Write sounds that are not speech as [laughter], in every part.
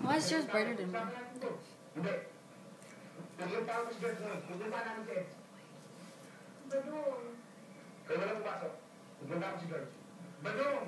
Why is yours brighter than mine? nga daal ci dara ba doom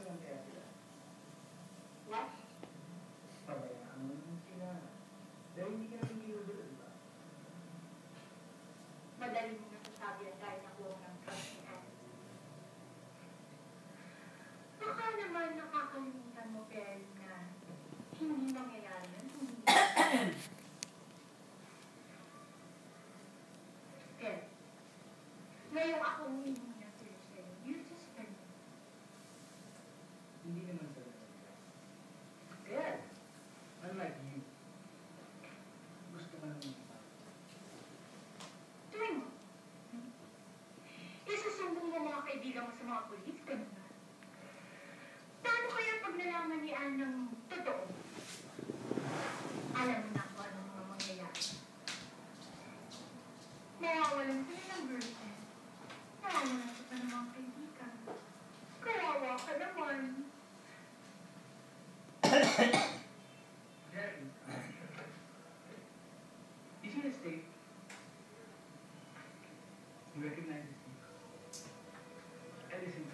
nalaman ni Ann ng totoo, alam na ko anong mga mangyayari. Nawawalan ko na ng girlfriend. Nawawalan ko pa ng mga kaibigan. Kawawa ka naman. [coughs] Is it a mistake? You recognize it? Everything.